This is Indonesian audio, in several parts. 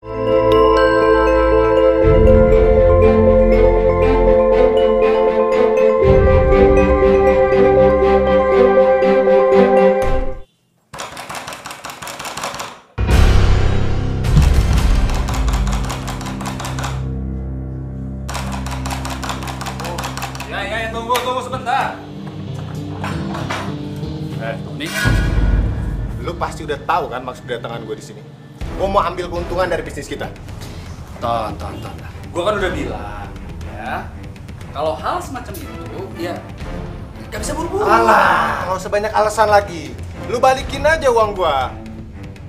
Ya, ya, ya, tunggu, tunggu sebentar. Eh, Tony. Lu pasti udah tahu kan maksud kedatangan gue di sini. Mau ambil keuntungan dari bisnis kita. Ton, ton, ton. Gue kan udah bilang, ya. Kalau hal semacam itu, ya gak bisa buru-buru. Alah, nggak usah banyak alasan lagi. Lu balikin aja uang gua.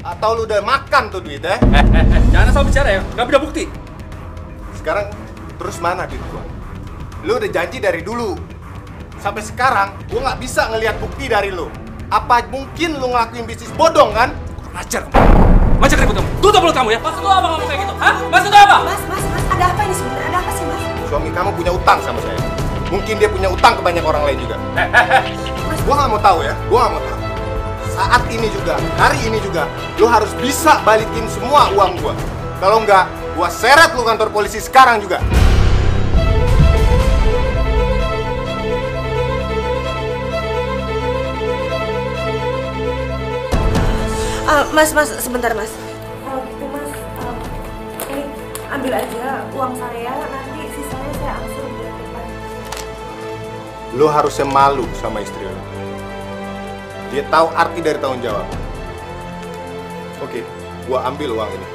Atau lu udah makan tuh duit ya? Eh, eh, eh, jangan asal bicara ya, gak ada bukti. Sekarang terus mana duit gua? Lu udah janji dari dulu. Sampai sekarang gua nggak bisa ngelihat bukti dari lu. Apa mungkin lu ngelakuin bisnis bodong kan? Kurang ajar kamu. Macam ribut kamu. Tutup mulut kamu ya. Maksud lo apa ngomong kayak gitu? Hah? Maksud lo apa? Mas, mas, mas, ada apa ini sebenarnya? Ada apa sih, mas? Suami kamu punya utang sama saya. Mungkin dia punya utang ke banyak orang lain juga. Eh, eh, eh. Gua nggak mau tahu ya, gua nggak mau tahu. Saat ini juga, hari ini juga, lu harus bisa balikin semua uang gua. Kalau nggak, gua seret lu kantor polisi sekarang juga. Ah, mas, mas, sebentar, mas. Ambil aja uang saya, nanti sisanya saya angsur bulan depan. Lu harusnya malu sama istri lu. Dia tahu arti dari tanggung jawab. Oke, gua ambil uang ini.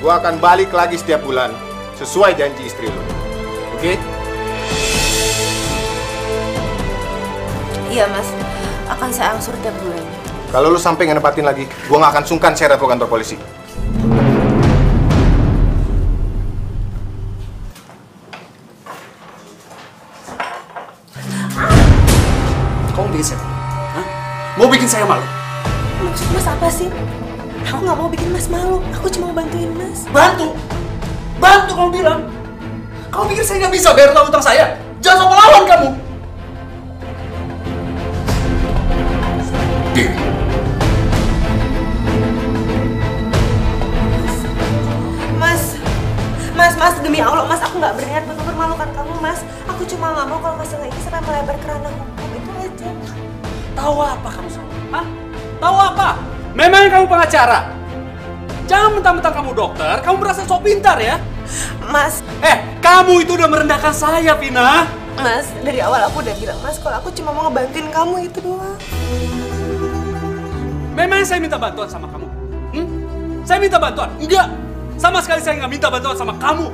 Gua akan balik lagi setiap bulan sesuai janji istri lu. Oke? Iya, mas. Akan saya angsur tiap bulan. Kalau lu sampai ngenepatin lagi, gua nggak akan sungkan seret lu kantor polisi. Saya malu? Maksud mas apa sih? Aku nggak mau bikin mas malu. Aku cuma mau bantuin mas. Bantu? Bantu kamu bilang? Kamu pikir saya nggak bisa bayar utang utang saya? Jangan sok melawan kamu! Mas, mas, mas, demi Allah, mas, aku nggak berniat untuk mempermalukan kamu, mas. Aku cuma nggak mau kalau masalah ini sampai melebar ke ranah hukum itu aja. Tahu apa kamu semua? Hah? Tahu apa? Memang kamu pengacara? Jangan mentang-mentang kamu dokter, kamu merasa sok pintar ya? Mas, Eh, kamu itu udah merendahkan saya, Vina. mas, dari awal aku udah bilang, mas, kalau aku cuma mau ngebantuin kamu itu doang. Memang saya minta bantuan sama kamu? Hmm? Saya minta bantuan? Enggak! Sama sekali saya nggak minta bantuan sama kamu.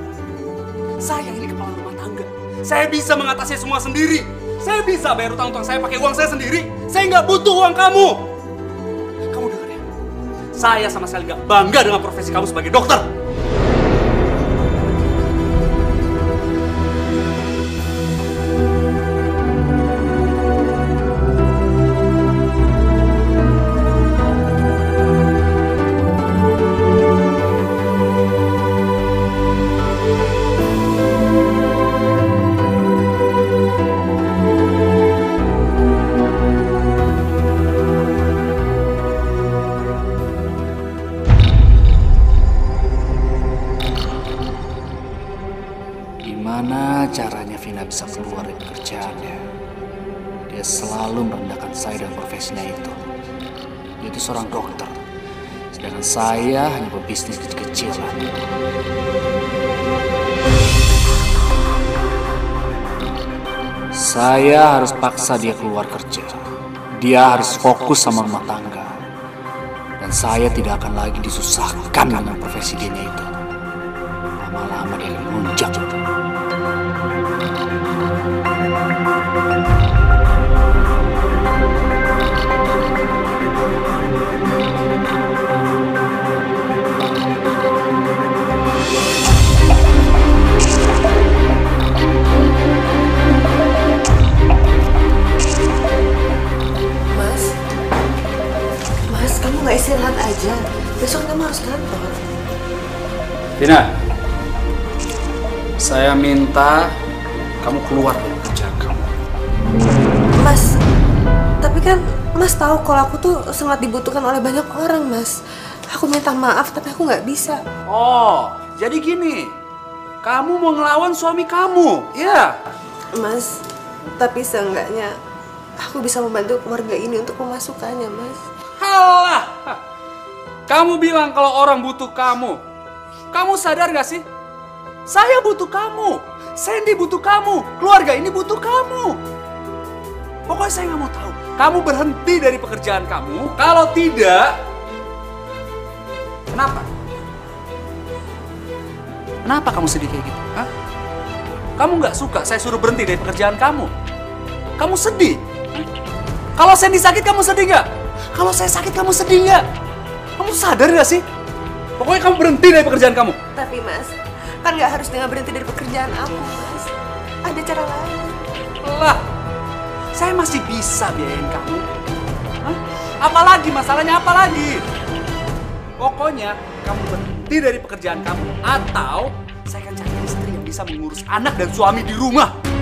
Saya ini kepala rumah tangga. Saya bisa mengatasi semua sendiri. Saya bisa bayar utang-utang saya pakai uang saya sendiri. Saya nggak butuh uang kamu. Kamu dengar ya? Saya sama sekali nggak bangga dengan profesi kamu sebagai dokter. Saya harus paksa dia keluar kerja. Dia harus fokus sama rumah tangga. Dan saya tidak akan lagi disusahkan dengan profesi dia itu. Vina, saya minta kamu keluar dari kerjaan kamu. Mas, tapi kan Mas tahu kalau aku tuh sangat dibutuhkan oleh banyak orang, Mas. Aku minta maaf, tapi aku nggak bisa. Oh, jadi gini. Kamu mau ngelawan suami kamu, ya? Mas, tapi seenggaknya aku bisa membantu keluarga ini untuk pemasukannya, Mas. Halah! Kamu bilang kalau orang butuh kamu. Kamu sadar gak sih? Saya butuh kamu. Sandy butuh kamu. Keluarga ini butuh kamu. Pokoknya saya nggak mau tahu. Kamu berhenti dari pekerjaan kamu. Kalau tidak, kenapa? Kenapa kamu sedih kayak gitu? Hah? Kamu nggak suka saya suruh berhenti dari pekerjaan kamu? Kamu sedih? Kalau Sandy sakit kamu sedih nggak? Kalau saya sakit kamu sedih nggak? Kamu sadar nggak sih? Pokoknya kamu berhenti dari pekerjaan kamu. Tapi Mas, kan nggak harus dengan berhenti dari pekerjaan aku, Mas. Ada cara lain. Lah, saya masih bisa biayain kamu. Hah? Apalagi masalahnya apalagi? Pokoknya kamu berhenti dari pekerjaan kamu atau saya akan cari istri yang bisa mengurus anak dan suami di rumah.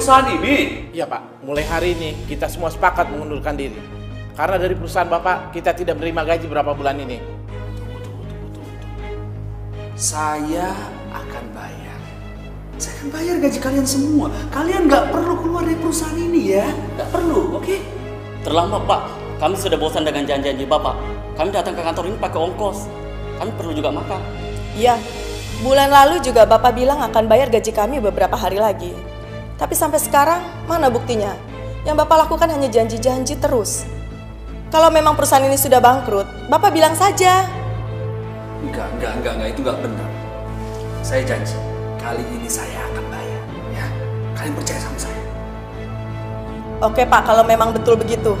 Perusahaan ini. Iya Pak, mulai hari ini kita semua sepakat mengundurkan diri. Karena dari perusahaan Bapak kita tidak menerima gaji berapa bulan ini. Saya akan bayar. Saya akan bayar gaji kalian semua. Kalian nggak perlu keluar dari perusahaan ini ya. Nggak perlu, oke? Terlambat Pak, kami sudah bosan dengan janji-janji Bapak. Kami datang ke kantor ini pakai ongkos. Kami perlu juga makan. Iya, bulan lalu juga Bapak bilang akan bayar gaji kami beberapa hari lagi. Tapi sampai sekarang, mana buktinya? Yang Bapak lakukan hanya janji-janji terus. Kalau memang perusahaan ini sudah bangkrut, Bapak bilang saja. Enggak, enggak, enggak, enggak, itu enggak benar. Saya janji, kali ini saya akan bayar. Ya, kalian percaya sama saya. Oke Pak, kalau memang betul begitu.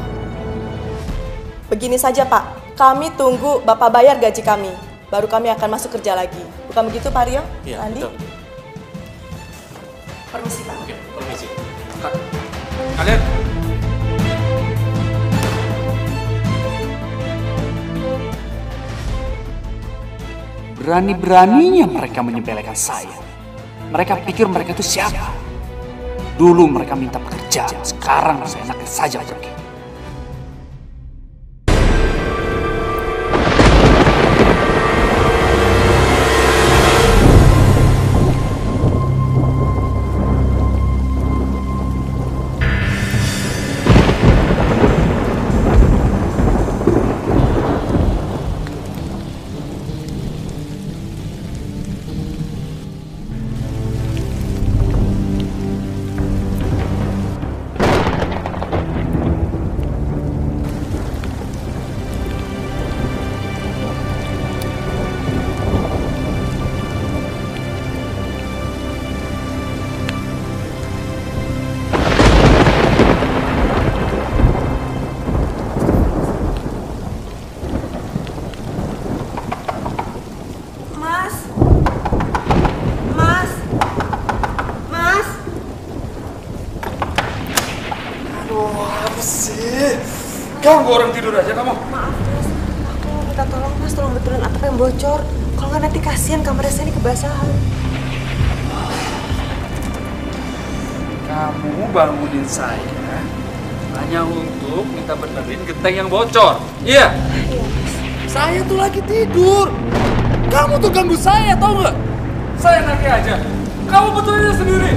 Begini saja Pak, kami tunggu Bapak bayar gaji kami. Baru kami akan masuk kerja lagi. Bukan begitu Pak Rio? Iya, Andi? betul. Permisi Pak. Ka- Kalian Berani-beraninya mereka menyepelekan saya. Mereka pikir mereka itu siapa? Dulu mereka minta pekerjaan, sekarang saya enaknya saja pergi. Saya hanya untuk minta benerin genteng yang bocor. Iya. Saya tuh lagi tidur. Kamu tuh ganggu saya, tau nggak? Saya nanti aja. Kamu betulin aja sendiri.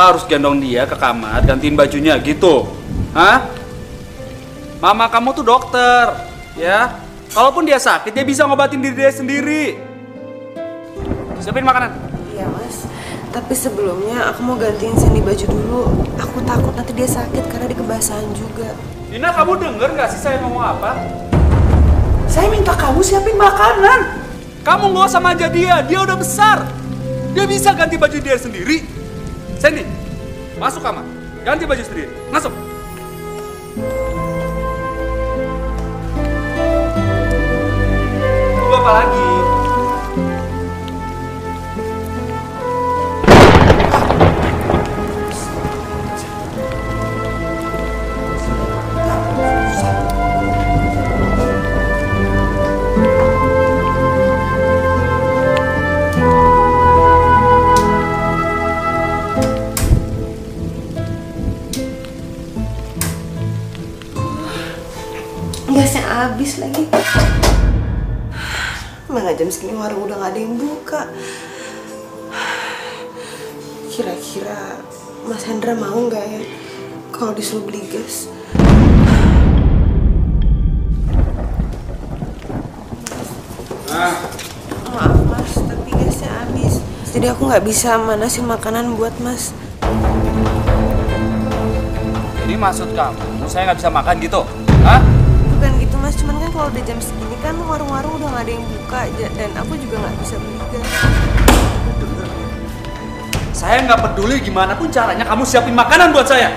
Papa harus gendong dia ke kamar, gantiin bajunya gitu. Hah? Mama kamu tuh dokter, ya. Kalaupun dia sakit, dia bisa ngobatin diri dia sendiri. Siapin makanan. Iya mas, tapi sebelumnya aku mau gantiin Sandy baju dulu. Aku takut nanti dia sakit karena dia kebasahan juga. Dina, kamu denger nggak sih saya ngomong apa? Saya minta kamu siapin makanan. Kamu nggak usah manja dia, dia udah besar. Dia bisa ganti baju dia sendiri. Masuk kamar, ganti baju habis lagi. Mana jam segini warung udah gak ada yang buka. Kira-kira Mas Hendra mau nggak ya kalau disuruh beli gas? Nah, Maaf mas, tapi gasnya habis. Jadi aku nggak bisa manasin makanan buat Mas. Jadi maksud kamu, saya nggak bisa makan gitu? Hah? Kalau udah jam segini kan warung-warung udah nggak ada yang buka dan aku juga nggak bisa beli gas. Saya nggak peduli gimana pun caranya kamu siapin makanan buat saya.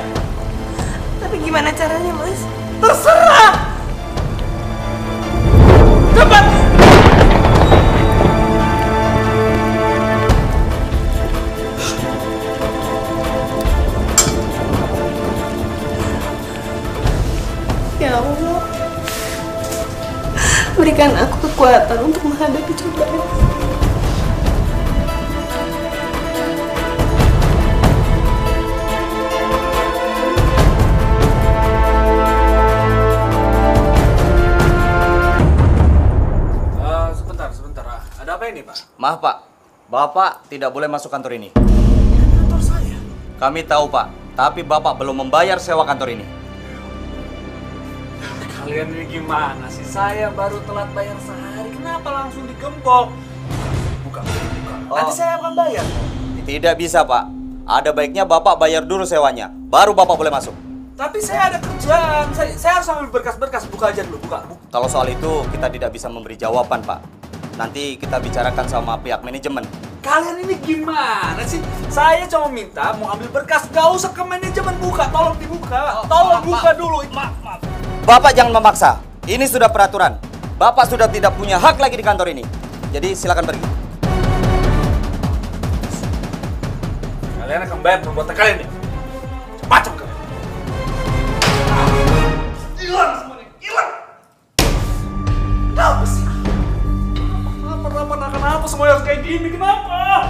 Tapi gimana caranya Mas? Terserah! Cepat! Berikan aku kekuatan untuk menghadapi cobaan. Eh, sebentar, sebentar. Ada apa ini, Pak? Maaf Pak, Bapak tidak boleh masuk kantor ini. Kantor saya. Kami tahu Pak, tapi Bapak belum membayar sewa kantor ini. Kalian ini gimana sih? Saya baru telat bayar sehari, kenapa langsung digembok? Buka, buka. Nanti Oh. saya akan bayar. Tidak bisa Pak, ada baiknya Bapak bayar dulu sewanya, baru Bapak boleh masuk. Tapi saya ada kerjaan, saya, saya harus ambil berkas-berkas. Buka aja dulu, buka. buka. Kalau soal itu kita tidak bisa memberi jawaban Pak. Nanti kita bicarakan sama pihak manajemen. Kalian ini gimana sih? Saya cuma minta mau ambil berkas, gak usah ke manajemen buka, tolong dibuka. Tolong buka dulu. Maaf, maaf. Bapak jangan memaksa, ini sudah peraturan. Bapak sudah tidak punya hak lagi di kantor ini. Jadi silakan pergi. Kalian akan bayar perbuatan kalian. Cepat, cepat kalian. Hilang semuanya, hilang. Kenapa sih? Kenapa, kenapa, kenapa semuanya harus kayak gini? Kenapa?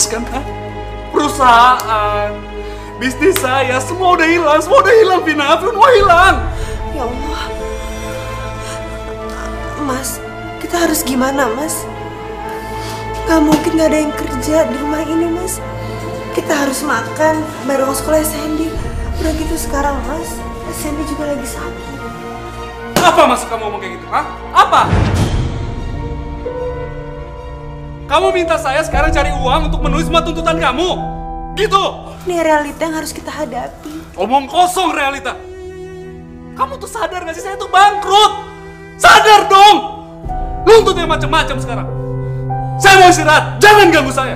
Jelas kan, ha? Perusahaan, bisnis saya, semua udah hilang, semua udah hilang, Vina. Semua hilang. Ya Allah. Mas, kita harus gimana mas? Gak mungkin gak ada yang kerja di rumah ini mas. Kita harus makan baru sekolah Sandy. Udah gitu sekarang mas, Sandy juga lagi sakit. Apa maksud kamu ngomong kayak gitu, ha? Apa? Kamu minta saya sekarang cari uang untuk menulis semua tuntutan kamu? Gitu? Ini realita yang harus kita hadapi. Omong kosong realita. Kamu tuh sadar gak sih saya tuh bangkrut? Sadar dong! Nuntut yang macam-macam sekarang. Saya mau istirahat, jangan ganggu saya.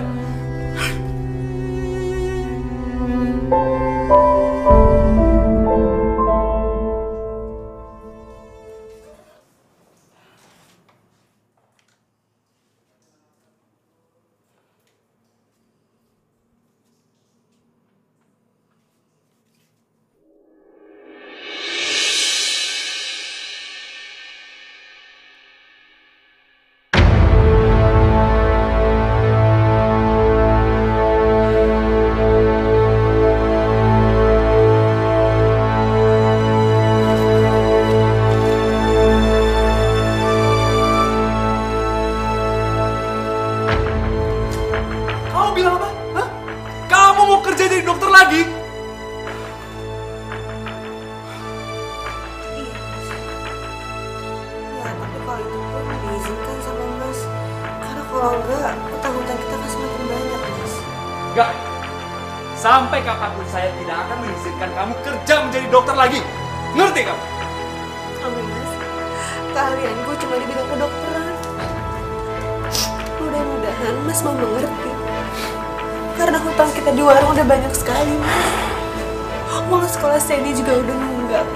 Banyak sekali mas. Sekolah Sandy juga udah nunggak.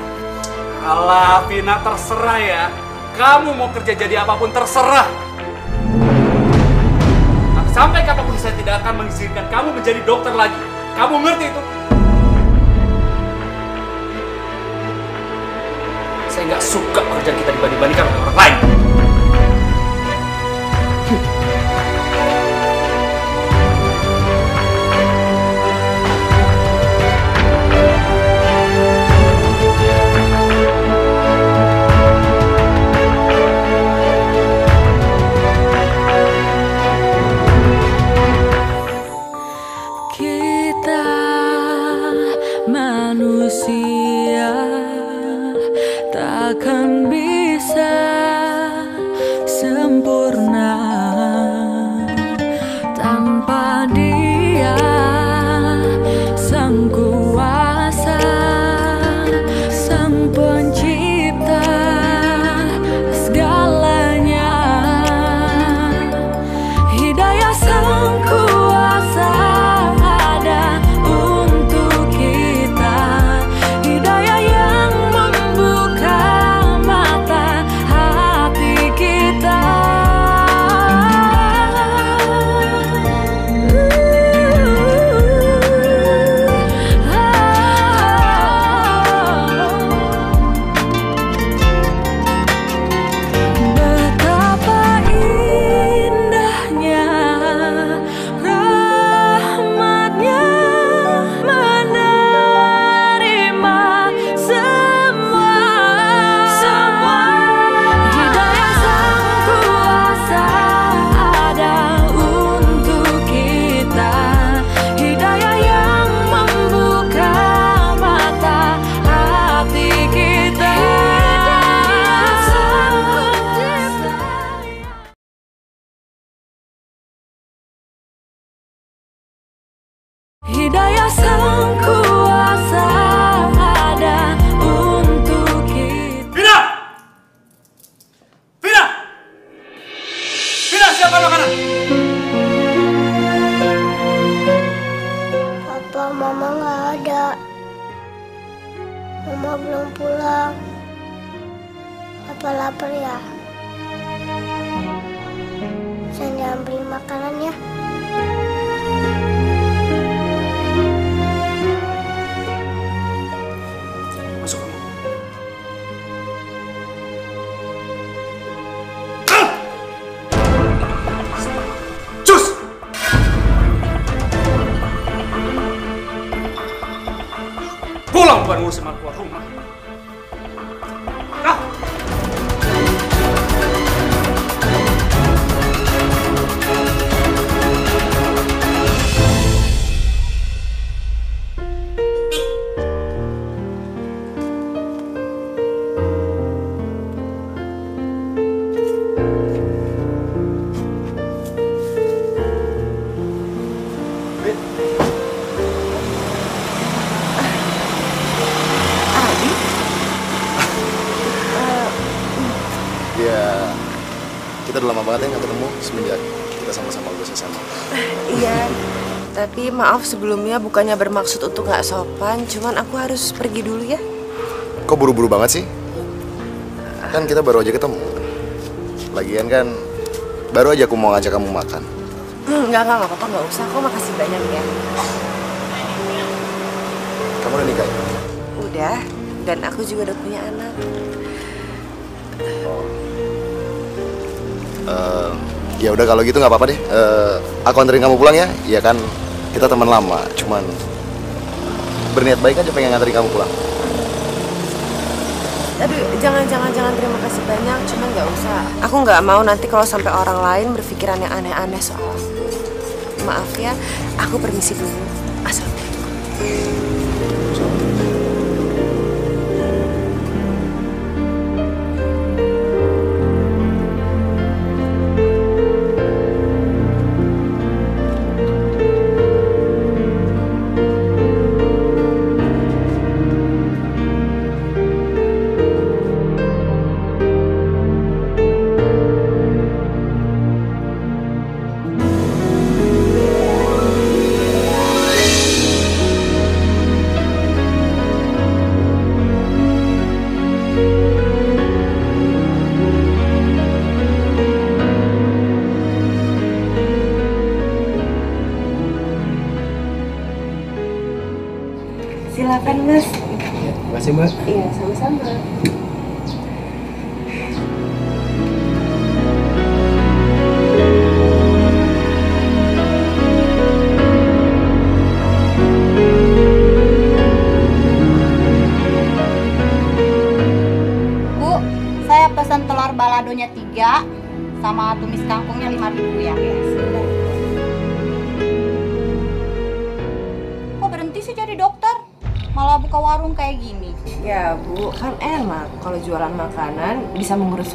Alah, Vina terserah ya. Kamu mau kerja jadi apa pun terserah. Sampai kapan pun saya tidak akan mengizinkan kamu menjadi dokter lagi. Kamu ngerti itu? Saya nggak suka kerja kita dibanding-bandingkan dengan orang lain. Papa, mama nggak ada. Mama belum pulang. Papa lapar ya? Sandy ambil makanan ya. Maaf sebelumnya bukannya bermaksud untuk nggak sopan, cuman aku harus pergi dulu ya. Kok buru-buru banget sih? Kan kita baru aja ketemu. Lagian kan baru aja aku mau ngajak kamu makan. Hmm, nggak, nggak, nggak apa-apa, nggak usah. Kok makasih banyak ya. Kamu udah nikah ya? Udah, dan aku juga udah punya anak. Eh, ya udah kalau gitu nggak apa-apa deh. Eh, aku anterin kamu pulang ya. Iya kan kita teman lama, cuman berniat baik aja pengen nganterin kamu pulang. Aduh, jangan, jangan, jangan. Terima kasih banyak, cuman nggak usah. Aku nggak mau nanti kalau sampai orang lain berpikiran yang aneh-aneh soal. Maaf ya, aku permisi dulu. Assalamualaikum.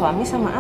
Suami sama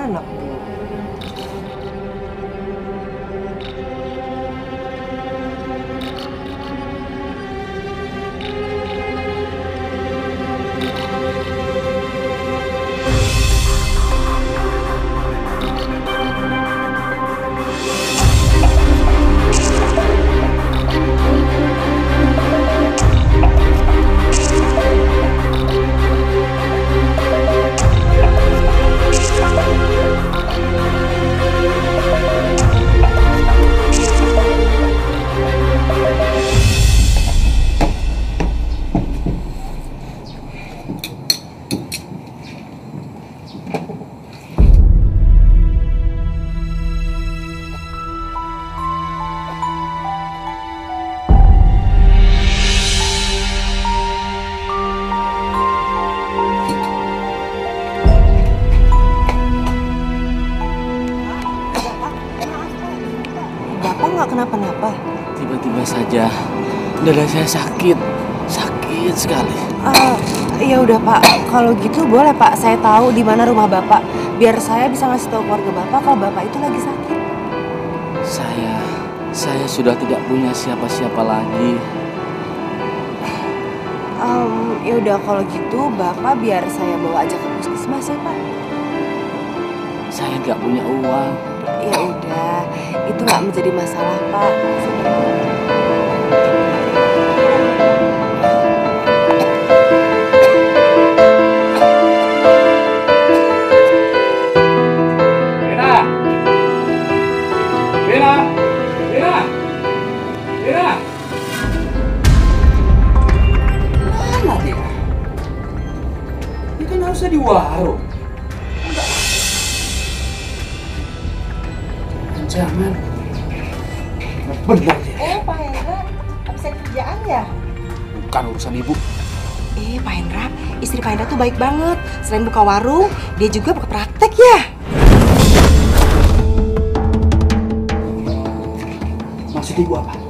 tahu di mana rumah Bapak biar saya bisa ngasih tahu keluarga Bapak kalau Bapak itu lagi sakit. Saya, saya sudah tidak punya siapa-siapa lagi. Em, ya udah kalau gitu bapak biar saya bawa aja ke puskesmas ya pak. Saya nggak punya uang. Ya udah, itu nggak menjadi masalah pak. Warung. Jangan. Benar dia. Eh, Pak Hendra, habis kerjaan ya? Bukan urusan ibu. Eh, Pak Hendra, istri Pak Hendra tuh baik banget. Selain buka warung, dia juga buka praktek ya. Maksud ibu apa?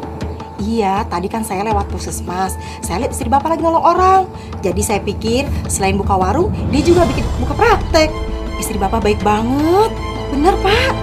Iya, tadi kan saya lewat puskesmas. Saya lihat istri bapak lagi nolong orang. Jadi saya pikir selain buka warung, dia juga bikin buka praktek. Istri bapak baik banget. Bener, Pak.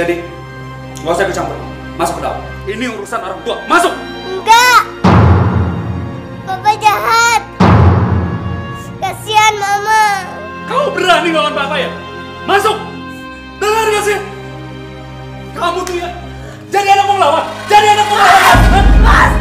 Jadi, nggak usah ikut campur. Masuk ke dalam. Ini urusan orang tua. Masuk! Enggak. Papa jahat. Kasihan mama. Kamu berani ngelawan papa ya? Masuk! Dengar gak sih? Kamu tuh ya, jadi anak mau ngelawan. Jadi anak mau ngelawan. Mas!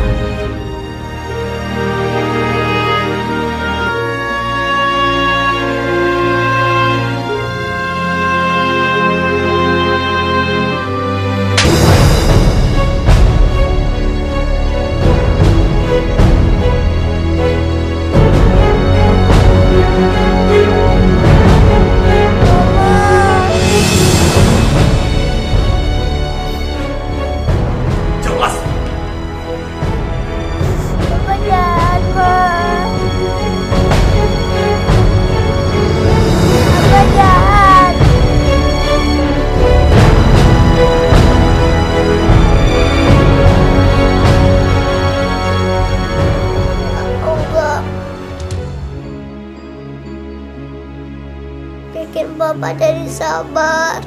Sabar.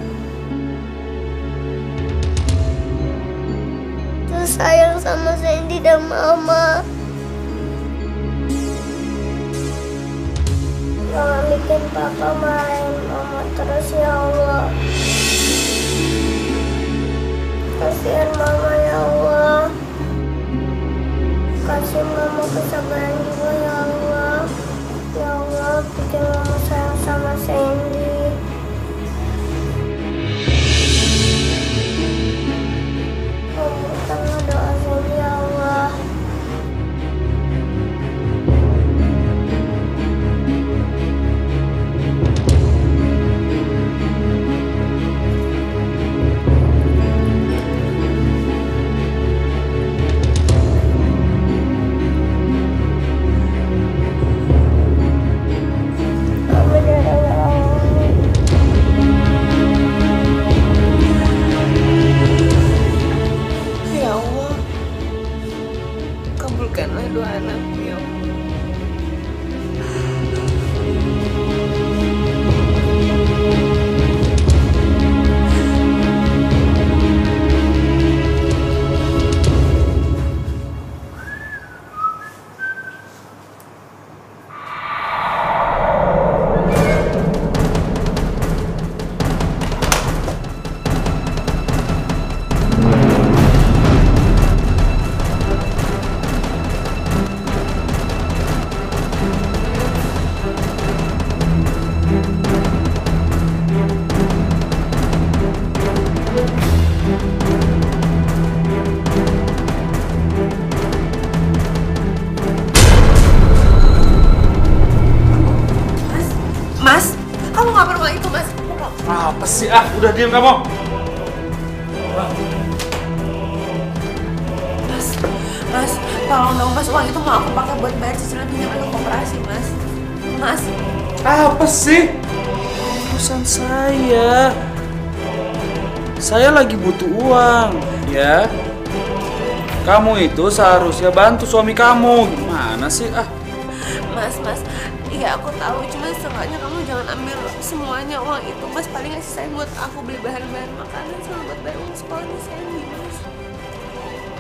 Terus sayang sama Sandy dan Mama. Jangan bikin Papa marahin Mama terus ya Allah. Kasihan Mama ya Allah. Kasih Mama kesabaran juga ya Allah. Ya Allah, bikin Mama sayang sama Sandy. Udah diam kamu. Mas, mas, tolong dong mas, uang itu nggak aku pakai buat bayar cicilan pinjaman koperasi mas. Mas, Apa sih? Urusan saya. Saya lagi butuh uang, ya. Kamu itu seharusnya bantu suami kamu. Gimana sih? Ah, mas, mas, iya aku tahu, cuma ambil semuanya uang itu mas paling nggak sisain buat aku beli bahan-bahan makanan sama buat bayar uang sekolahnya Sandy mas.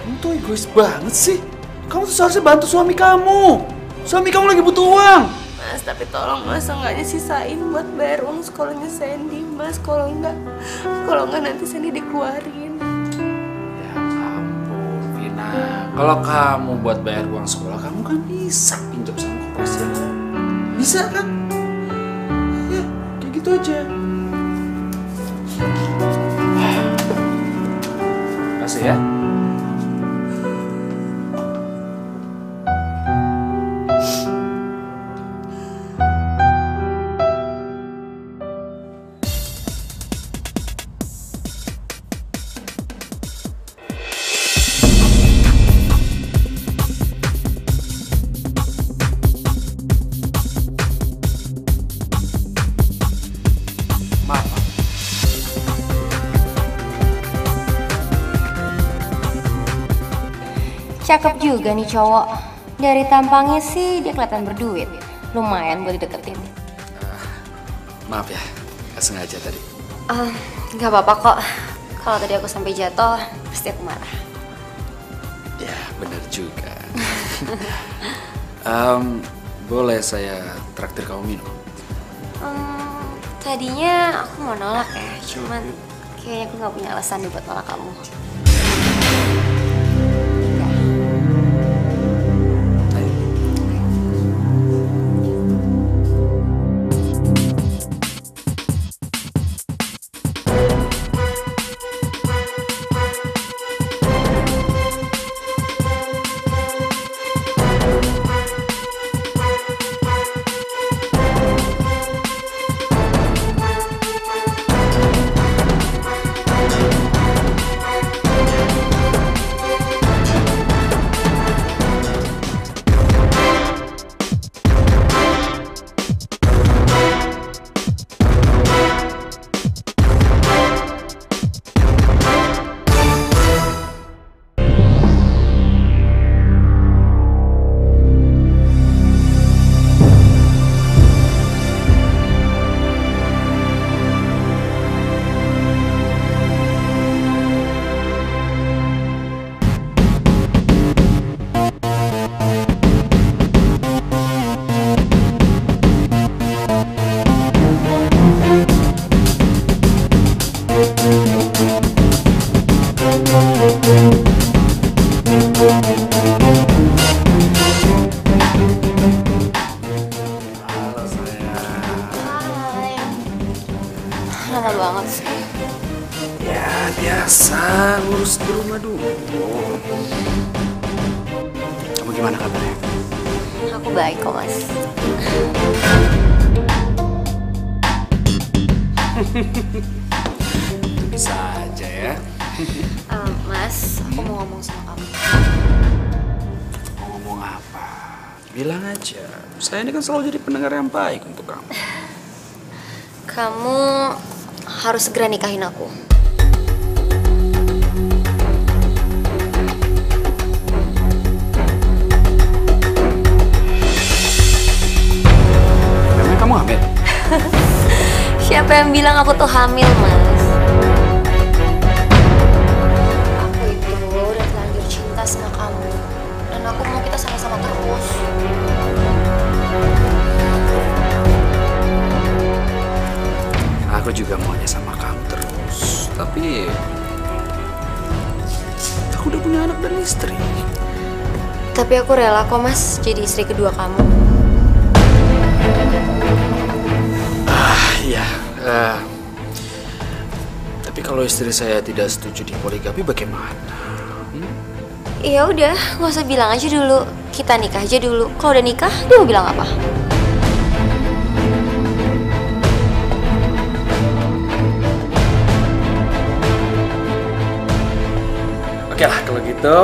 kamu tuh egois banget sih. Kamu tuh seharusnya bantu suami kamu. Suami kamu lagi butuh uang. Mas, tapi tolong mas, seenggaknya sisain buat bayar uang sekolahnya Sandy mas. Kalau enggak, kalau enggak nanti Sandy dikeluarin. Vina, kalau kamu buat bayar uang sekolah, kamu kan bisa pinjam sama koperasi. Bisa kan? Ya, kayak Cakep juga nih cowok. Dari tampangnya sih dia kelihatan berduit. Lumayan buat dideketin. Maaf ya, nggak sengaja tadi. Nggak apa-apa kok. Kalau tadi aku sampai jatuh, pasti aku marah. Ya, benar juga. Em, boleh saya traktir kamu minum? Hmm, tadinya aku mau nolak ya, cuman kayaknya aku nggak punya alasan nih buat nolak kamu. Saya ini kan selalu jadi pendengar yang baik untuk kamu. Kamu harus segera nikahin aku. Memang kamu hamil? Siapa yang bilang aku tuh hamil, Mas? Aku juga maunya sama kamu terus. Tapi aku udah punya anak dan istri. Tapi aku rela kok, Mas, jadi istri kedua kamu. Ah, iya. eh, tapi kalau istri saya tidak setuju di poligami bagaimana? Ya udah, nggak usah bilang aja dulu. Kita nikah aja dulu. Kalau udah nikah, dia mau bilang apa? Oke lah kalau gitu,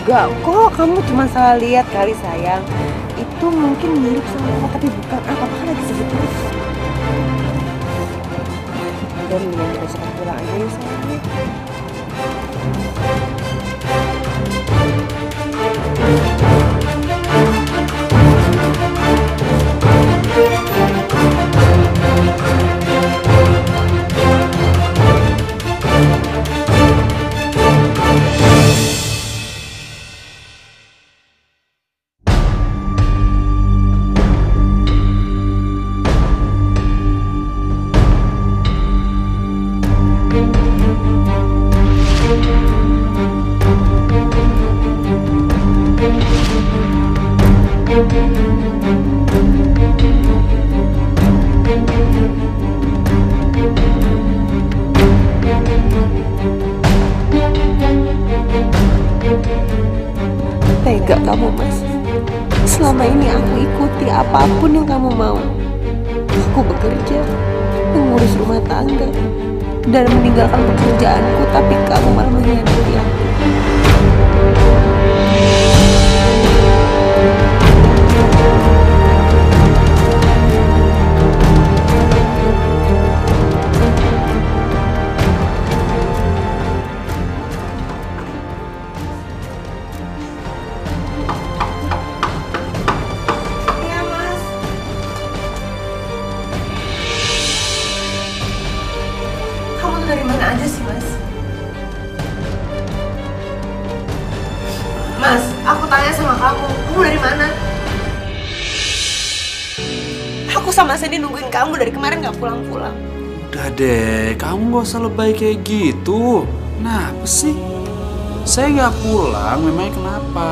enggak kok, kamu cuma salah lihat kali sayang. Itu mungkin mirip sama apa, tapi bukan apa apa lagi sebut terus. Dan mendingan kita cepat pulang aja ya sayang. Usah lebay kayak gitu. Nah, apa sih? Saya nggak pulang, memangnya kenapa?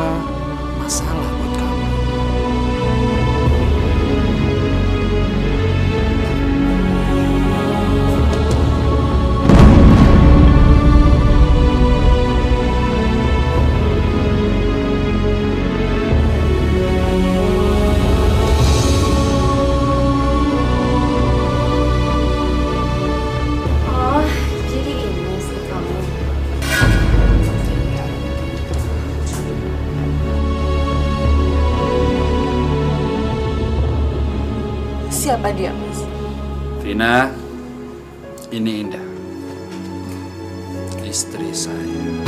Siapa dia mas? Vina, ini Indah. Istri saya.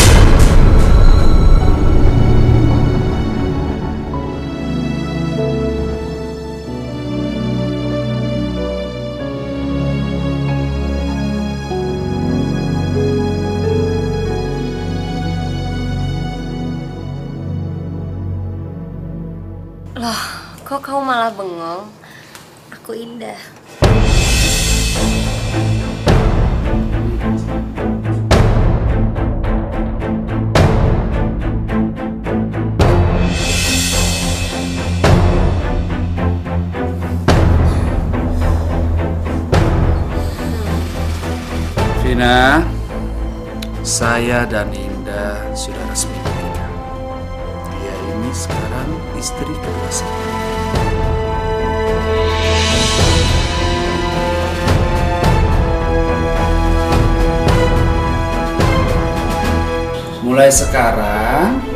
Dan Indah sudah resmi menikah. Dia ini sekarang istri kedua saya. Mulai sekarang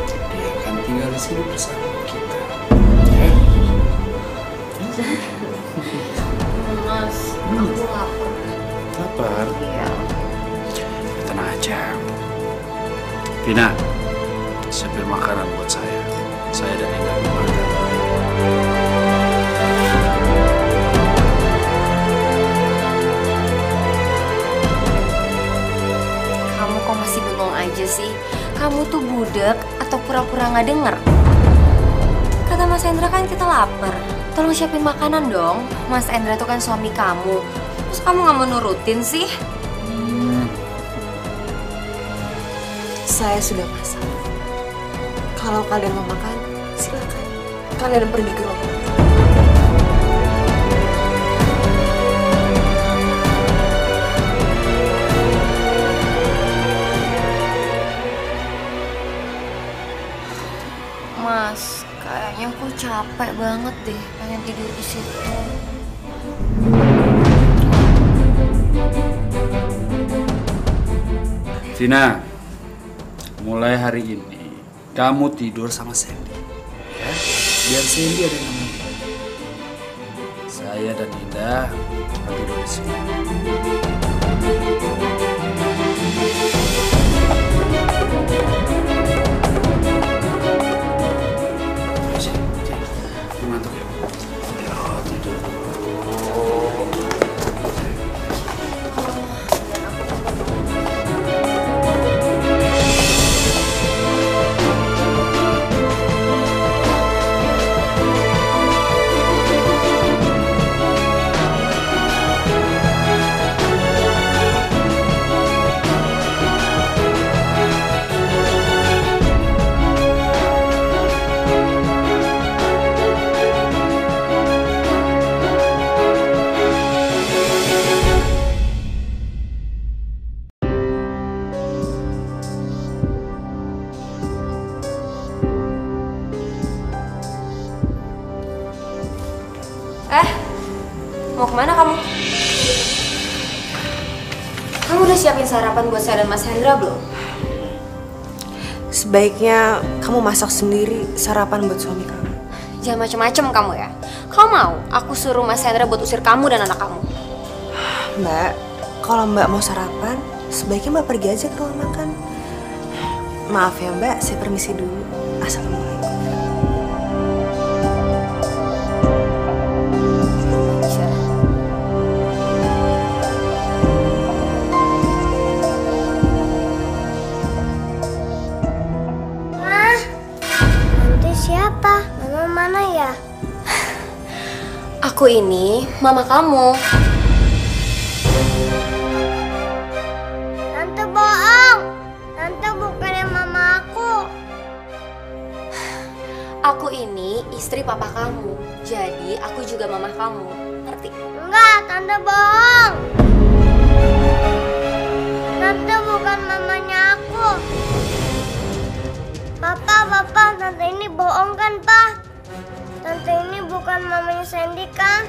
budek atau pura-pura nggak denger? Kata Mas Hendra kan kita lapar. Tolong siapin makanan dong. Mas Hendra tuh kan suami kamu. Terus kamu nggak mau nurutin sih? Saya sudah masak. Kalau kalian mau makan, silakan. Kalian pergi ke ruang capek banget deh. Pengen tidur di situ. Vina, mulai hari ini kamu tidur sama Sandy. Ya, biar Sandy ada yang nemenin. Saya dan Indah akan tidur di sini. Dan Mas Hendra belum? Sebaiknya kamu masak sendiri sarapan buat suami kamu. Jangan macem-macem kamu ya. Kamu mau aku suruh Mas Hendra buat usir kamu dan anak kamu? Mbak, kalau Mbak mau sarapan, sebaiknya Mbak pergi aja ke ruang makan. Maaf ya Mbak, saya permisi dulu. Assalamualaikum. Aku ini mama kamu. Tante bohong. Tante bukannya mama aku. Aku ini istri papa kamu. Jadi aku juga mama kamu. Ngerti? Enggak, tante bohong. Tante bukan mamanya aku. Papa, papa, tante ini bohong kan, Pak? Tante ini bukan mamanya Sandy kan?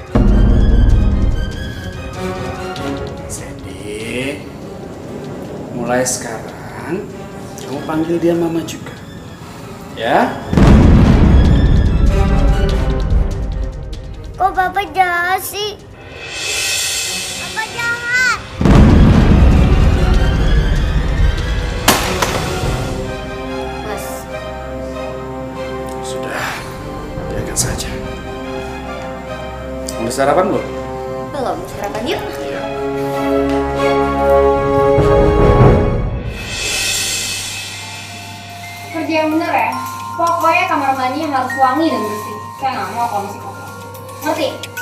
Sandy, mulai sekarang kamu panggil dia mama juga. Ya? Kok Papa jahat sih? Sarapan belum? belum sarapan yuk. Kerja yang bener ya. Pokoknya kamar mandi harus wangi dan bersih. Saya nggak mau kamu sih kotor. Ngerti?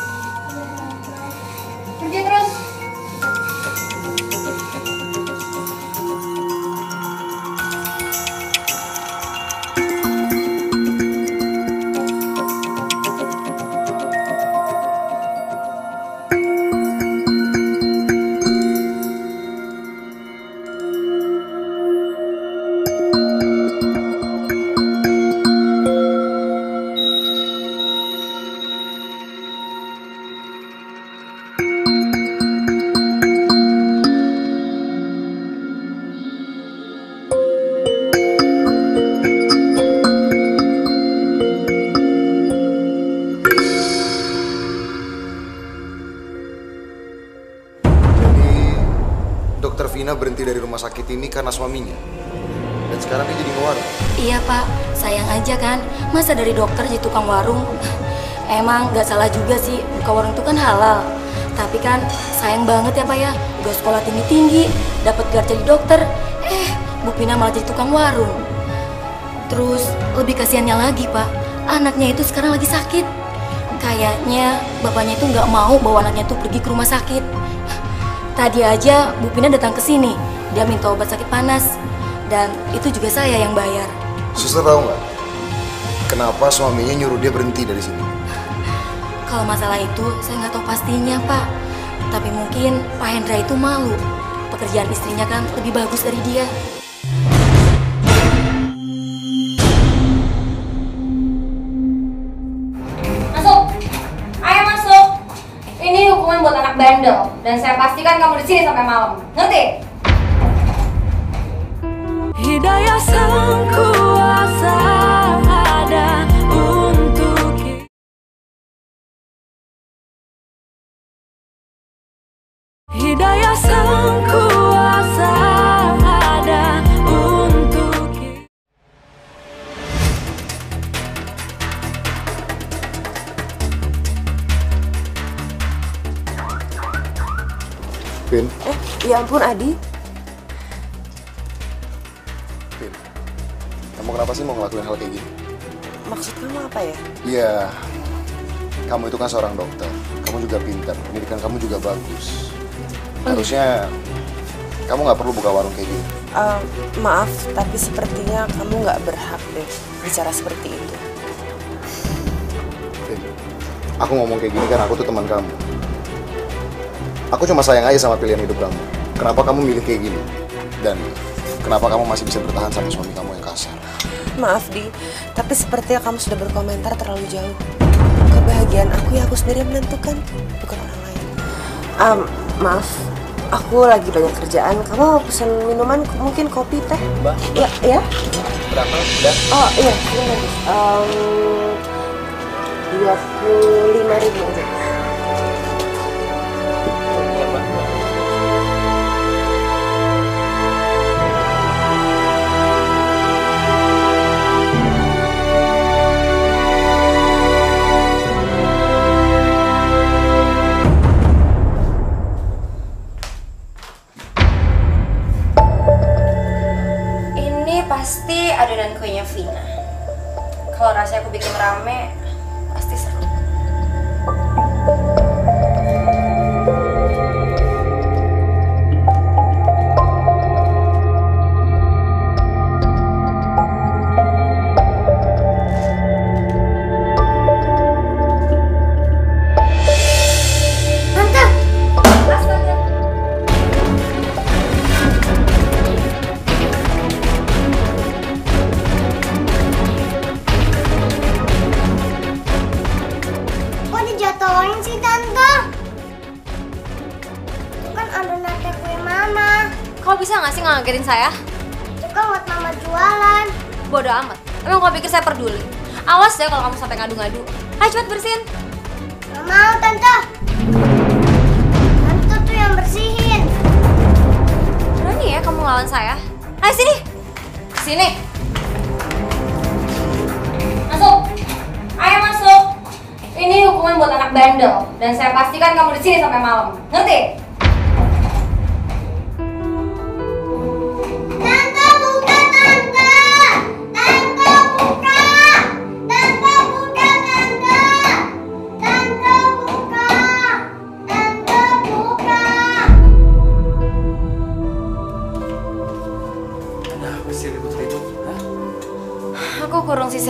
Rumah sakit ini karena suaminya. Dan sekarang dia jadi ngewarung. Iya pak, sayang aja kan. Masa dari dokter jadi tukang warung? Emang gak salah juga sih, buka warung itu kan halal. Tapi kan sayang banget ya pak ya, udah sekolah tinggi-tinggi, dapat gelar jadi dokter. Eh, Bu Pina malah jadi tukang warung. Terus lebih kasihannya lagi pak, anaknya itu sekarang lagi sakit. Kayaknya bapaknya itu nggak mau bawa anaknya itu pergi ke rumah sakit. Tadi aja Bu Pina datang ke sini, dia minta obat sakit panas. Dan itu juga saya yang bayar. Suster tahu nggak? Kenapa suaminya nyuruh dia berhenti dari sini? Kalau masalah itu saya nggak tahu pastinya pak. Tapi mungkin Pak Hendra itu malu. Pekerjaan istrinya kan lebih bagus dari dia. Masuk. Ayo masuk. Ini hukuman buat anak bandel dan saya pastikan kamu di sini sampai malam. Ngerti? Hidayah sang kuasa ada untuk kita. Hidayah sang kuasa ada untuk kita. Pin, Eh, ya ampun Adi. Kenapa sih mau ngelakuin hal kayak gini? Maksud kamu apa ya? Iya, kamu itu kan seorang dokter. Kamu juga pintar, pendidikan kamu juga bagus. Harusnya kamu nggak perlu buka warung kayak gini. Eh, maaf, tapi sepertinya kamu nggak berhak deh bicara seperti itu. Aku ngomong kayak gini kan aku tuh teman kamu. Aku cuma sayang aja sama pilihan hidup kamu. Kenapa kamu milih kayak gini? Dan kenapa kamu masih bisa bertahan sama suami kamu yang? Maaf Di, tapi sepertinya kamu sudah berkomentar terlalu jauh. Kebahagiaan aku ya aku sendiri menentukan, bukan orang lain. Em, maaf, aku lagi banyak kerjaan. Kamu mau pesan minuman, mungkin kopi, teh? Mbak. Ya, ya. Berapa? Udah? Oh iya, sebentar. Um, dua puluh lima ribu adonan kuenya Vina. Kalau rasanya aku bikin rame, Awas ya kalau kamu sampai ngadu-ngadu. Ayo cepet bersihin. Gak mau tante. Tante tuh yang bersihin. Berani ya kamu ngelawan saya? Ayo sini. Sini. Masuk. Ayo masuk. Ini hukuman buat anak bandel dan saya pastikan kamu di sini sampai malam. Ngerti?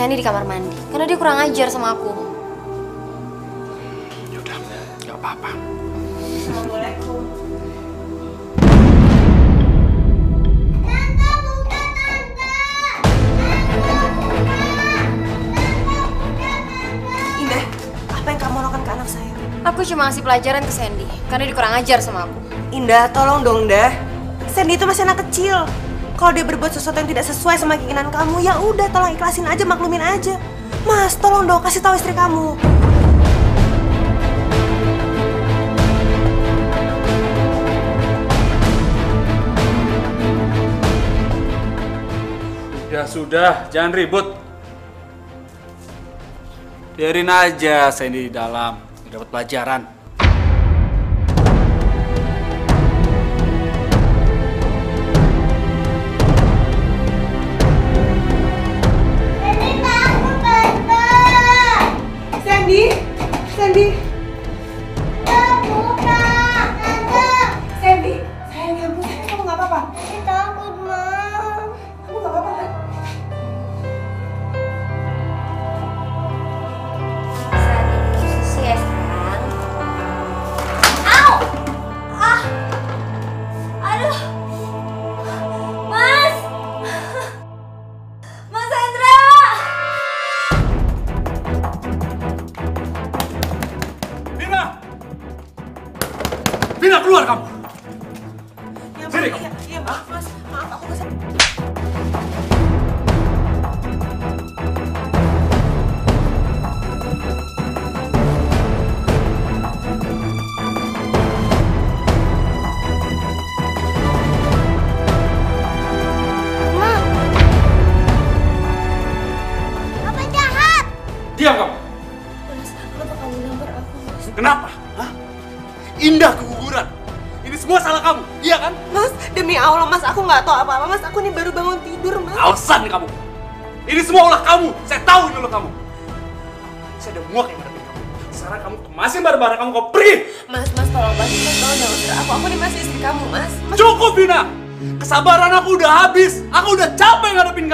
Sandy di kamar mandi karena dia kurang ajar sama aku. Yaudah, nggak apa-apa. Assalamualaikum. Indah, apa yang kamu lakukan ke anak saya? Aku cuma ngasih pelajaran ke Sandy karena dia kurang ajar sama aku. Indah, tolong dong, Dah. Sandy itu masih anak kecil kalau dia berbuat sesuatu yang tidak sesuai sama keinginan kamu, ya udah tolong ikhlasin aja, maklumin aja. Mas, tolong dong kasih tahu istri kamu. Ya sudah, jangan ribut. Biarin aja Sandy di dalam, dapat pelajaran.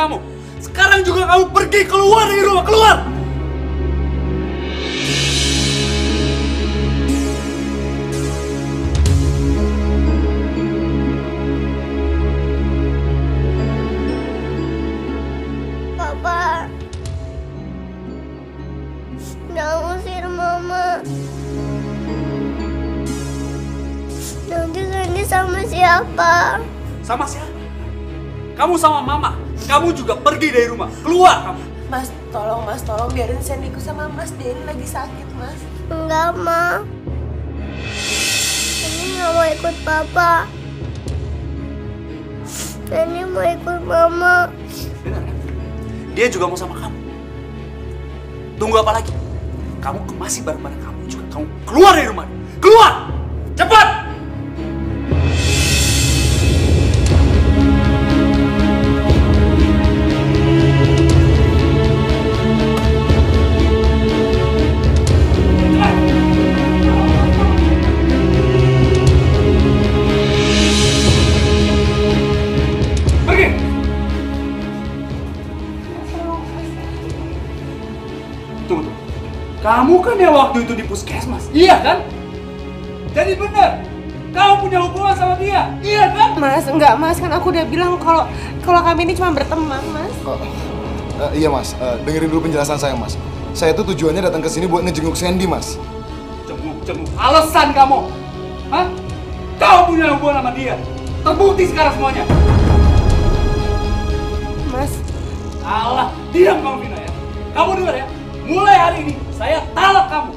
Kamu. Sekarang juga kamu pergi keluar dari rumah, keluar. Juga mau sama Kamu kan yang waktu itu di puskesmas, iya kan? Jadi benar, kamu punya hubungan sama dia, iya kan? Mas, enggak mas, kan aku udah bilang kalau kalau kami ini cuma berteman, mas. Eh, iya mas, Eh, dengerin dulu penjelasan saya mas. Saya tuh tujuannya datang ke sini buat ngejenguk Sandy mas. Cenguk-cenguk, alasan kamu. Hah? Kau punya hubungan sama dia. Terbukti sekarang semuanya. Mas, Allah, diam kamu Vina ya. Kamu dengar ya, mulai hari ini saya talak kamu.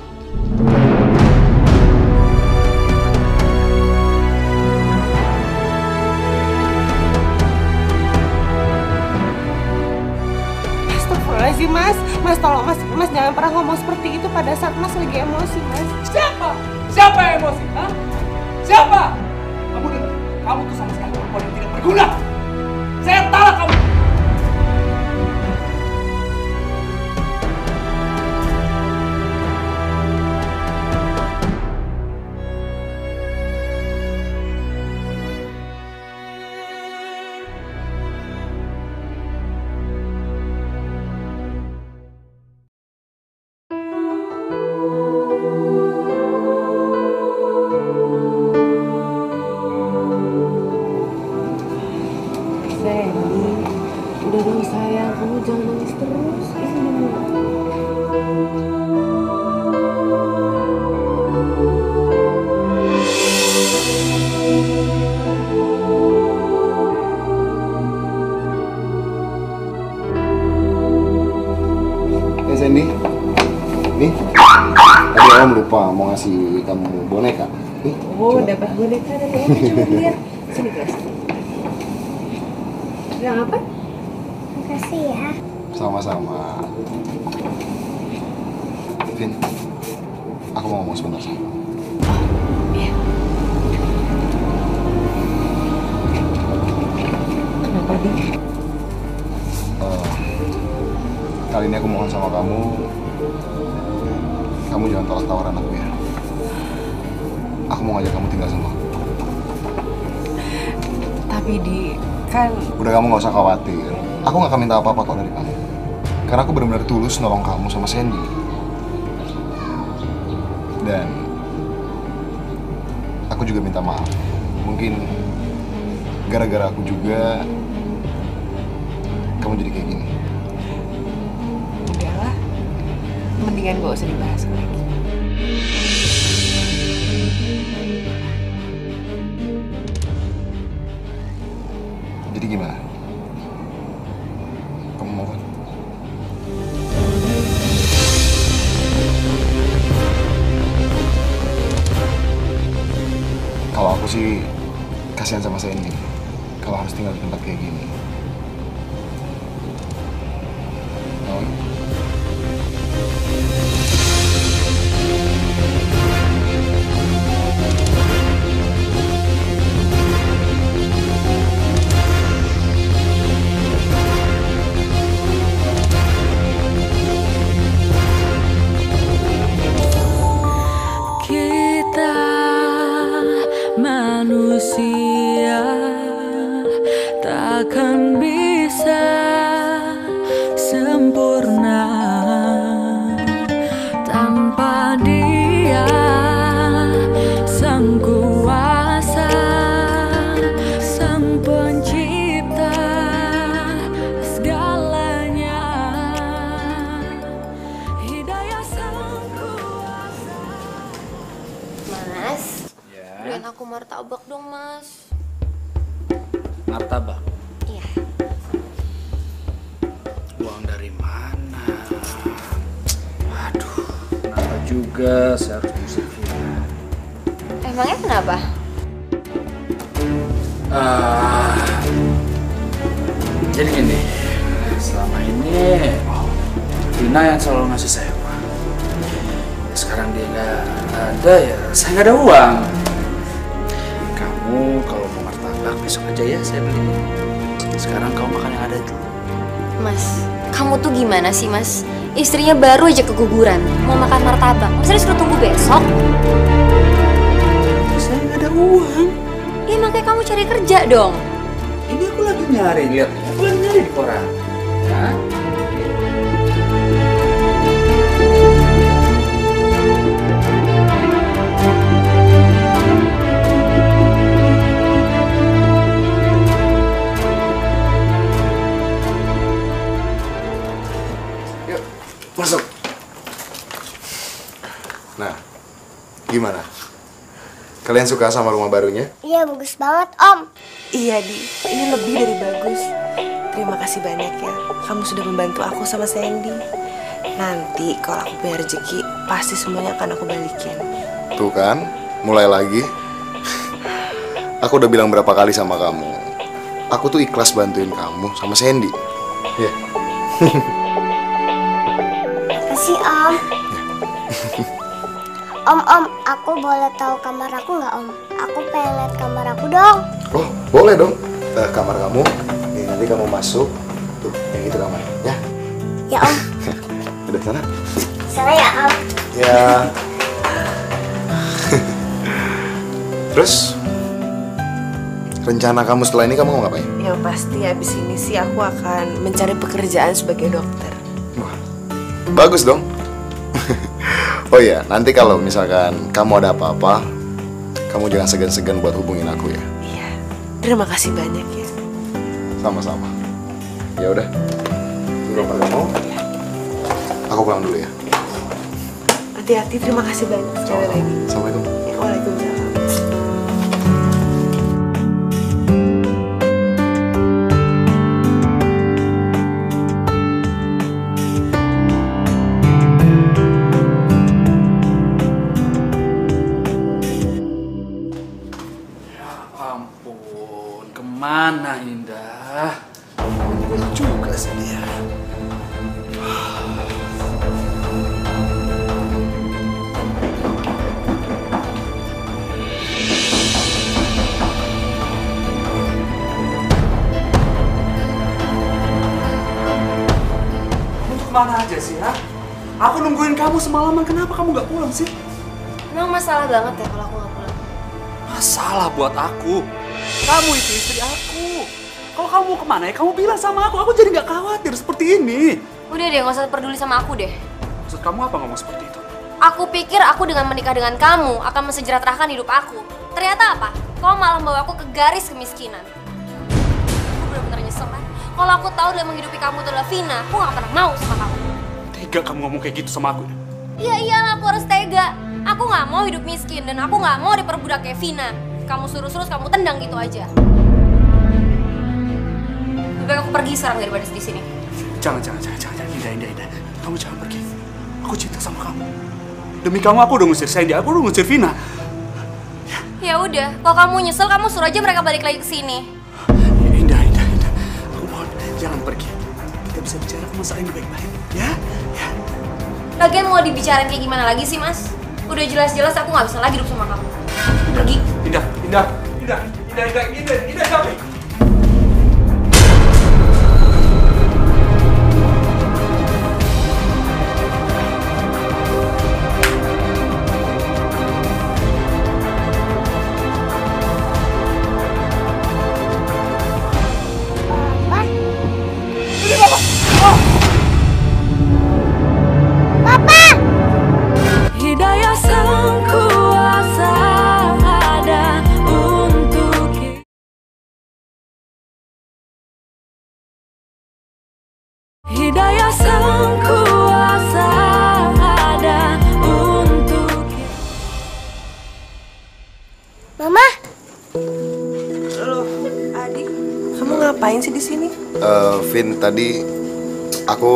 Astagfirullahaladzim mas, mas tolong mas, mas jangan pernah ngomong seperti itu pada saat mas lagi emosi mas. Siapa? Siapa yang emosi? Hah? Siapa? Kamu dengar, kamu tuh sama sekali perempuan yang tidak berguna. Saya talak Tapi di kan Udah kamu gak usah khawatir. Aku gak akan minta apa-apa kok dari kamu. Karena aku benar-benar tulus nolong kamu sama Sandy. Dan aku juga minta maaf. Mungkin gara-gara aku juga kamu jadi kayak gini. udahlah. Mendingan gak usah dibahas lagi. Gimana? Kamu mau kan? Kalau aku sih kasihan sama Sandy. Kalau harus tinggal di tempat kayak gini. Mas? Istrinya baru aja keguguran, mau makan martabak. Masa disuruh tunggu besok? Saya nggak ada uang. Ya makanya kamu cari kerja dong. Ini aku lagi nyari, lihat. Aku lagi nyari di koran. Ya. Gimana? Kalian suka sama rumah barunya? Iya bagus banget om. Iya di, ini lebih dari bagus. Terima kasih banyak ya. Kamu sudah membantu aku sama Sandy. Nanti kalau aku punya rezeki, pasti semuanya akan aku balikin. Tuh kan, mulai lagi. Aku udah bilang berapa kali sama kamu. Aku tuh ikhlas bantuin kamu sama Sandy. Ya. Makasih om. Om om, aku boleh tahu kamar aku nggak om? Aku pengen lihat kamar aku dong. Oh, boleh dong. Eh, kamar kamu. Nih, nanti kamu masuk. Tuh, yang itu kamarnya, ya. Ya om. Udah sana. Sana ya om. Ya. Terus rencana kamu setelah ini kamu mau ngapain? Yang pasti habis ini sih aku akan mencari pekerjaan sebagai dokter. Bagus dong. Oh iya, nanti kalau misalkan kamu ada apa-apa, kamu jangan segan-segan buat hubungin aku ya. Terima kasih banyak ya. Sama-sama. Ya udah. Tunggu kamu? Aku pulang dulu ya. Hati-hati, terima kasih banyak sekali lagi. Assalamualaikum. Ke mana aja sih, ha? Aku nungguin kamu semalaman, kenapa kamu nggak pulang sih? Emang masalah banget ya kalau aku nggak pulang? Masalah buat aku. Kamu itu istri aku. Kalau kamu mau ke mana ya, kamu bilang sama aku. Aku jadi nggak khawatir seperti ini. Udah deh, nggak usah peduli sama aku deh. Maksud kamu apa ngomong seperti itu? Aku pikir aku dengan menikah dengan kamu akan mensejahterakan hidup aku. Ternyata apa? Kau malah membawa aku ke garis kemiskinan. Kalau aku tahu dalam menghidupi kamu itu adalah Vina, aku gak pernah mau sama kamu. Tega kamu ngomong kayak gitu sama aku. Iya iyalah aku harus tega. Aku nggak mau hidup miskin dan aku nggak mau diperbudak kayak Vina. Kamu suruh-suruh kamu tendang gitu aja. Lebih baik aku pergi sekarang daripada di sini. Jangan, jangan, jangan, jangan, jangan. Indah, indah, indah. Kamu jangan pergi. Aku cinta sama kamu. Demi kamu aku udah ngusir Sandy, aku udah ngusir Vina. Ya udah, kalau kamu nyesel kamu suruh aja mereka balik lagi ke sini. Jangan pergi. Kita bisa bicara masalah ini baik-baik. Ya? Lagian mau dibicarain kayak gimana lagi sih mas? Udah jelas-jelas aku nggak bisa lagi hidup sama kamu. Pergi. Indah, indah, indah, indah, indah, indah, indah, indah. Hidayah aku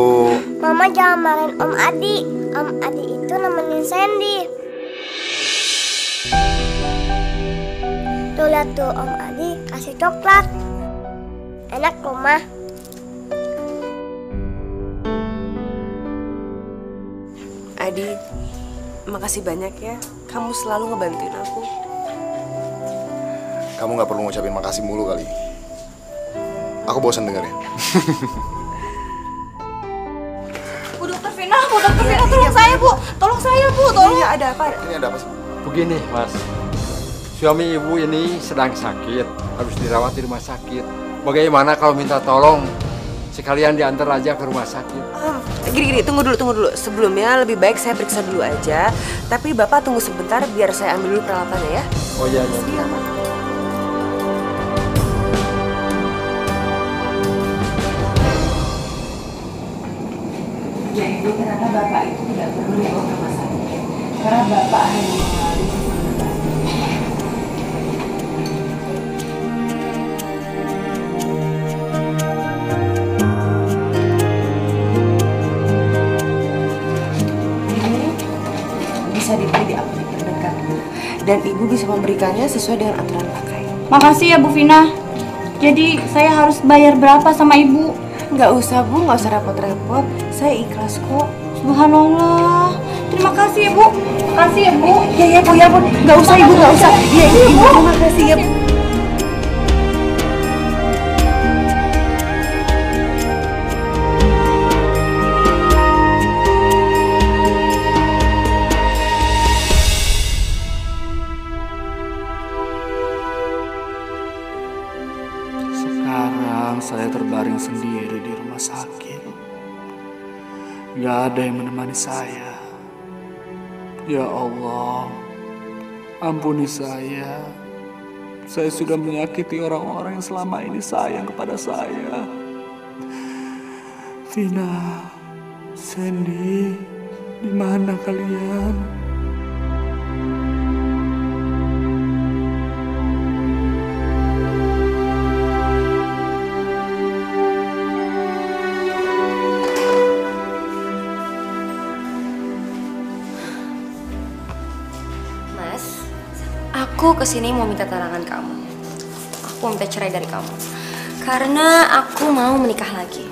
Mama jangan marahin Om Adi. Om Adi itu nemenin Sandy. Tuh lihat tuh Om Adi kasih coklat. Enak loh, Ma. Adi, makasih banyak ya. Kamu selalu ngebantuin aku. kamu nggak perlu ngucapin makasih mulu kali. Aku bosan dengarnya. Bu dokter Vina, Bu dokter Vina tolong saya Bu, tolong saya Bu, tolong. Iya, ada apa? Ini ada apa sih? Begini, Mas. Suami ibu ini sedang sakit, harus dirawat di rumah sakit. Bagaimana kalau minta tolong sekalian diantar aja ke rumah sakit? Gini gini, tunggu dulu, tunggu dulu. Sebelumnya lebih baik saya periksa dulu aja. Tapi bapak tunggu sebentar biar saya ambil dulu peralatannya ya. Oh iya, iya. Pak. Bapak itu tidak perlu dibawa ke rumah sakit. Karena Bapak hanya mengalami Ini bisa dibeli di apotek terdekat. Dan ibu bisa memberikannya sesuai dengan aturan pakai. Makasih ya Bu Vina. Jadi saya harus bayar berapa sama Ibu? Nggak usah bu, nggak usah repot-repot. Saya ikhlas kok. Subhanallah. Terima kasih ya Bu. Makasih ya Bu. Ya ya bu, ya bu. Nggak usah ibu, nggak usah. Ya ibu, terima kasih ya bu. Menemani saya. Ya Allah, ampuni saya. Saya sudah menyakiti orang-orang yang selama ini sayang kepada saya. Vina, Sandy, di mana kalian? Ke sini mau minta tarangan kamu. Aku minta cerai dari kamu. Karena aku mau menikah lagi.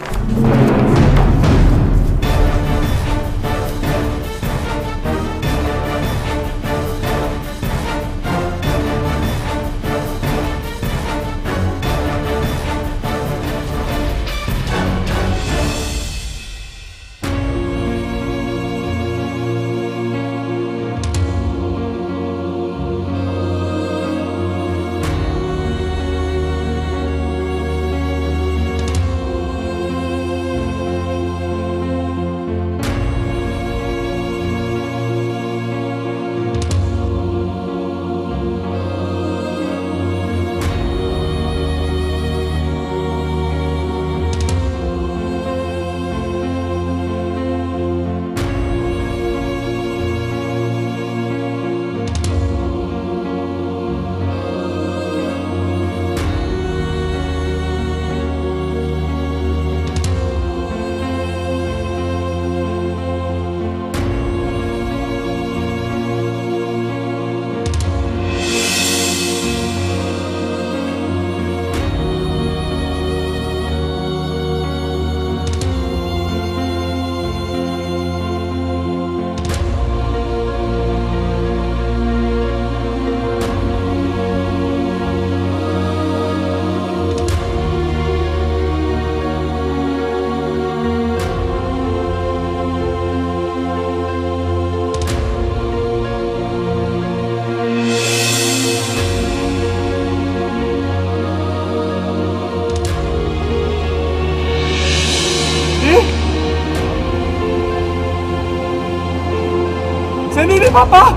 papa?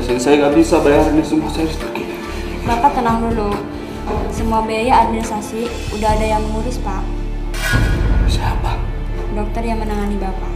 saya saya nggak bisa bayar ini semua saya harus pergi. Bapak tenang dulu. Semua biaya administrasi udah ada yang mengurus pak. Siapa? Dokter yang menangani bapak.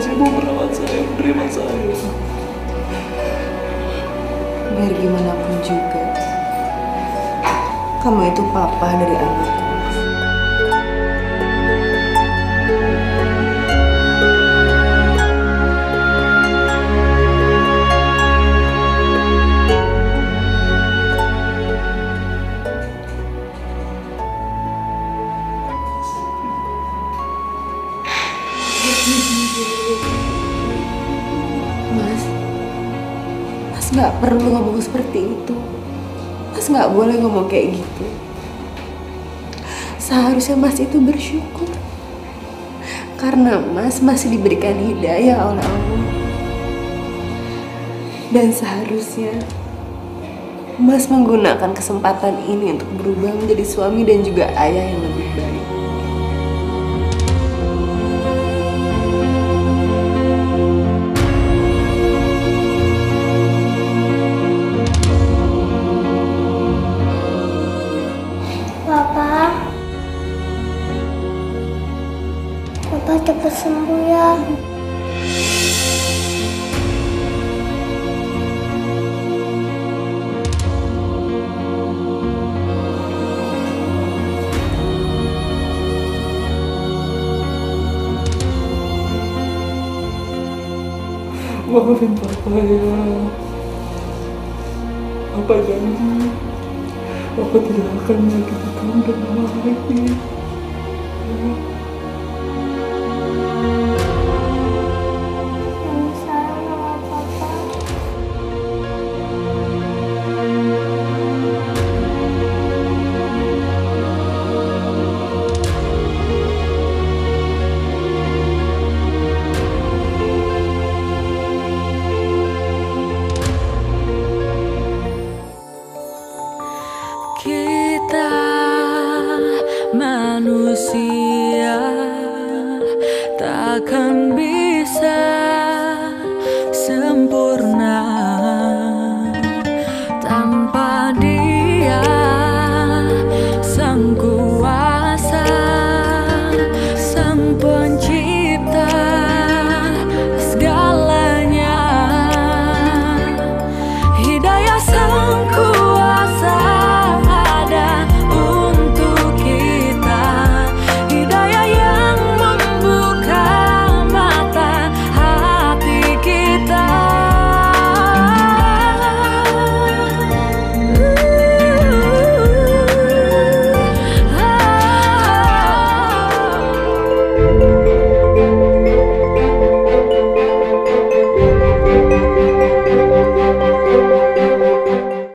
забор. Boleh ngomong kayak gitu. Seharusnya Mas itu bersyukur. Karena Mas masih diberikan hidayah oleh Allah. Dan seharusnya Mas menggunakan kesempatan ini untuk berubah menjadi suami dan juga ayah yang lebih baik. Maafin papa ya. Papa janji. Papa tidak akan menyakiti kamu dan mama lagi.